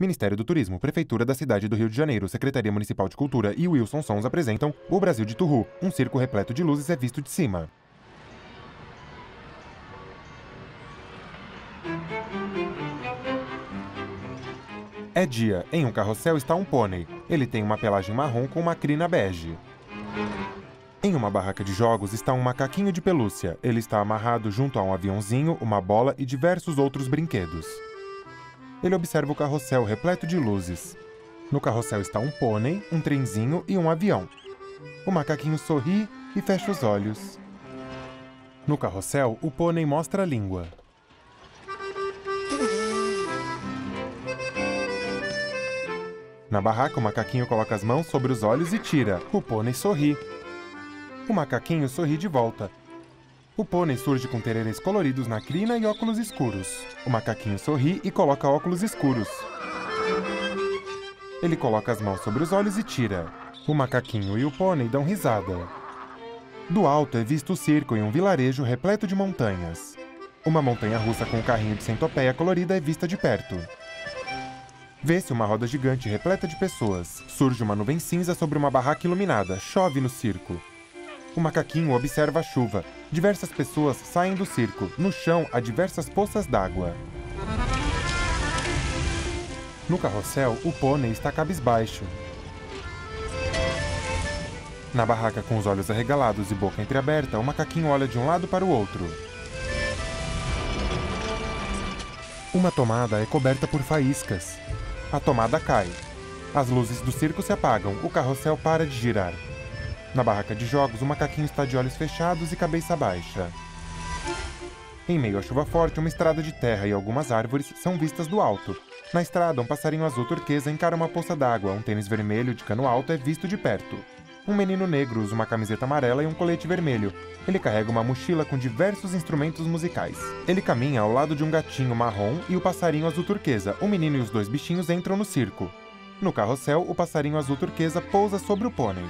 Ministério do Turismo, Prefeitura da cidade do Rio de Janeiro, Secretaria Municipal de Cultura e Wilson Sons apresentam O Brasil de Turru. Um circo repleto de luzes é visto de cima. É dia. Em um carrossel está um pônei. Ele tem uma pelagem marrom com uma crina bege. Em uma barraca de jogos está um macaquinho de pelúcia. Ele está amarrado junto a um aviãozinho, uma bola e diversos outros brinquedos ele observa o carrossel repleto de luzes. No carrossel está um pônei, um trenzinho e um avião. O macaquinho sorri e fecha os olhos. No carrossel, o pônei mostra a língua. Na barraca, o macaquinho coloca as mãos sobre os olhos e tira. O pônei sorri. O macaquinho sorri de volta. O pônei surge com tererês coloridos na crina e óculos escuros. O macaquinho sorri e coloca óculos escuros. Ele coloca as mãos sobre os olhos e tira. O macaquinho e o pônei dão risada. Do alto é visto o circo em um vilarejo repleto de montanhas. Uma montanha russa com um carrinho de centopeia colorida é vista de perto. Vê-se uma roda gigante repleta de pessoas. Surge uma nuvem cinza sobre uma barraca iluminada. Chove no circo. O macaquinho observa a chuva. Diversas pessoas saem do circo. No chão há diversas poças d'água. No carrossel, o pônei está cabisbaixo. Na barraca com os olhos arregalados e boca entreaberta, o macaquinho olha de um lado para o outro. Uma tomada é coberta por faíscas. A tomada cai. As luzes do circo se apagam, o carrossel para de girar. Na barraca de jogos, o macaquinho está de olhos fechados e cabeça baixa. Em meio à chuva forte, uma estrada de terra e algumas árvores são vistas do alto. Na estrada, um passarinho azul turquesa encara uma poça d'água, um tênis vermelho de cano alto é visto de perto. Um menino negro usa uma camiseta amarela e um colete vermelho. Ele carrega uma mochila com diversos instrumentos musicais. Ele caminha ao lado de um gatinho marrom e o passarinho azul turquesa. O menino e os dois bichinhos entram no circo. No carrossel, o passarinho azul turquesa pousa sobre o pônei.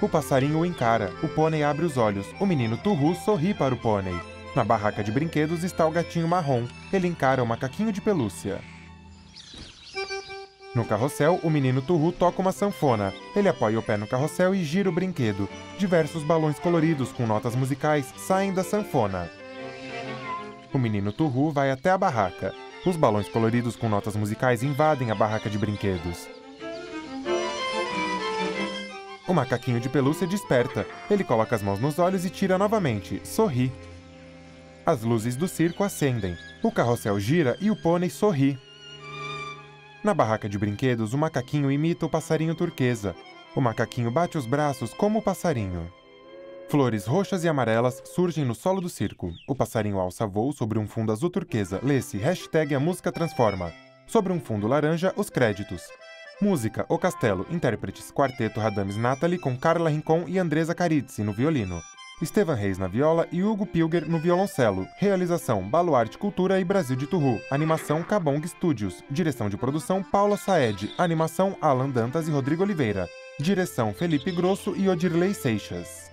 O passarinho o encara, o pônei abre os olhos, o menino Turru sorri para o pônei. Na barraca de brinquedos está o gatinho marrom, ele encara o macaquinho de pelúcia. No carrossel, o menino Turru toca uma sanfona. Ele apoia o pé no carrossel e gira o brinquedo. Diversos balões coloridos com notas musicais saem da sanfona. O menino Turru vai até a barraca. Os balões coloridos com notas musicais invadem a barraca de brinquedos. O macaquinho de pelúcia desperta. Ele coloca as mãos nos olhos e tira novamente. Sorri. As luzes do circo acendem. O carrossel gira e o pônei sorri. Na barraca de brinquedos, o macaquinho imita o passarinho turquesa. O macaquinho bate os braços como o passarinho. Flores roxas e amarelas surgem no solo do circo. O passarinho alça voo sobre um fundo azul turquesa. Lê-se hashtag a música transforma. Sobre um fundo laranja, os créditos. Música O Castelo, intérpretes Quarteto Radames Natalie com Carla Rincon e Andresa Carizzi no violino. Estevan Reis na viola e Hugo Pilger no violoncelo. Realização Baluarte Cultura e Brasil de Turru. Animação Cabong Studios. Direção de produção Paula Saed. Animação Alan Dantas e Rodrigo Oliveira. Direção Felipe Grosso e Odirley Seixas.